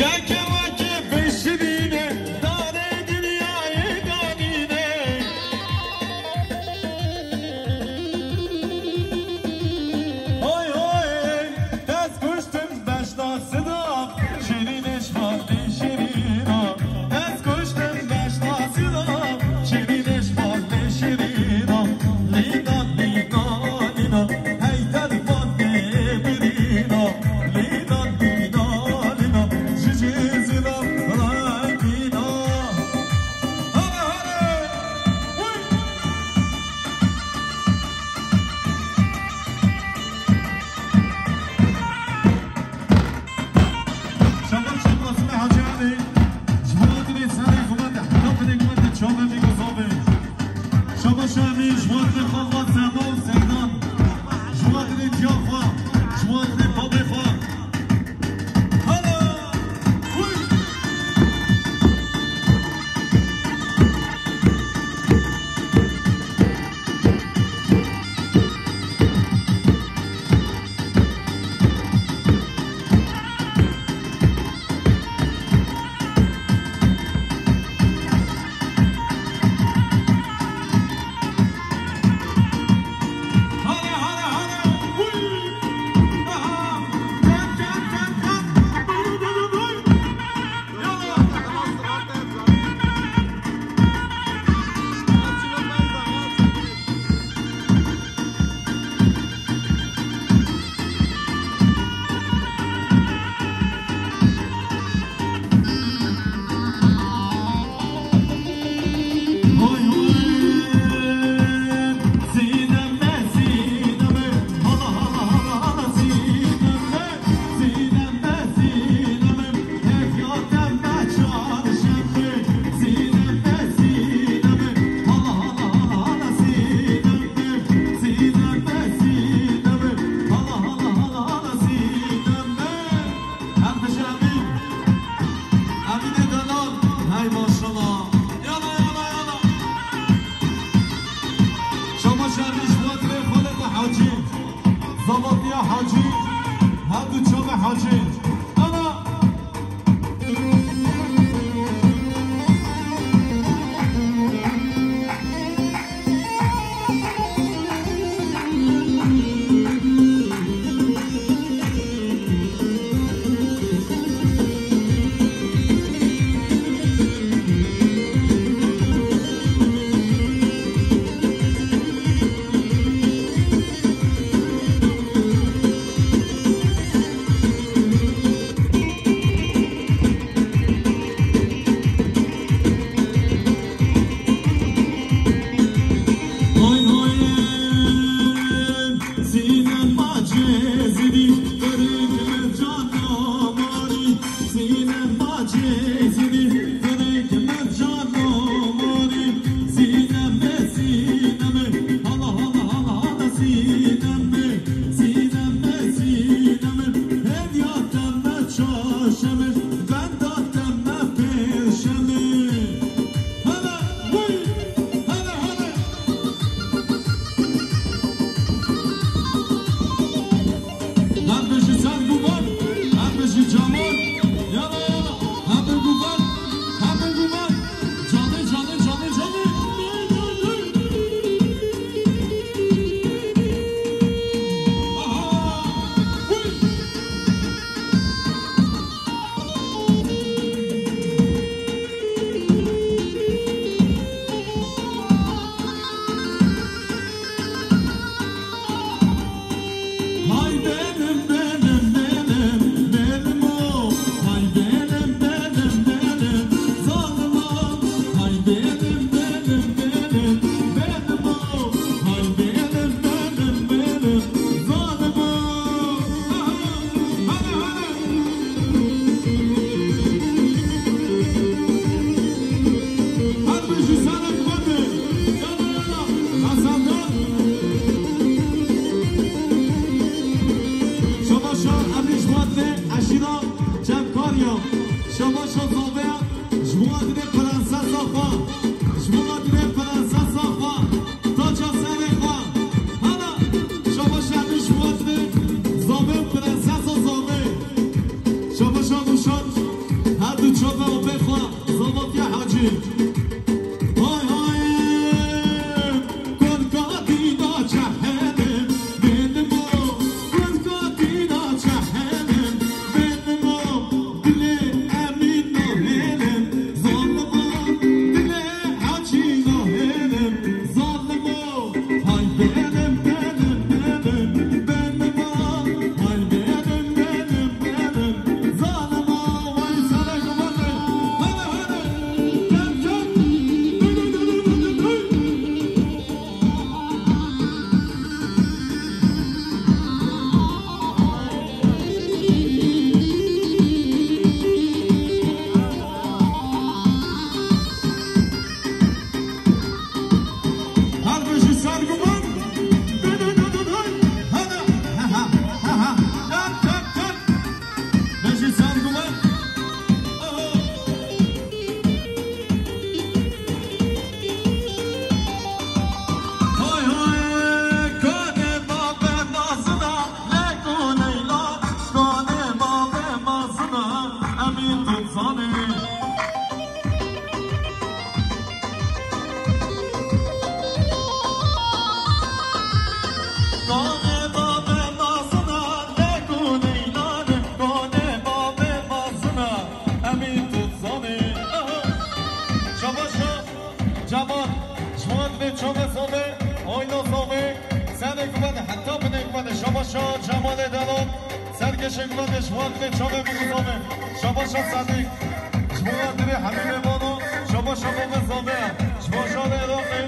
Yeah, How to talk about change? Thank you. چوب های نو سومه سر اکواد حتی بن اکواد شما شا جمال دلان سرگش اکوادش وقت چوب بگو بگذامه شما شا صدیق شما دبی حمیل بانو شما شا شما مزامه شما شا به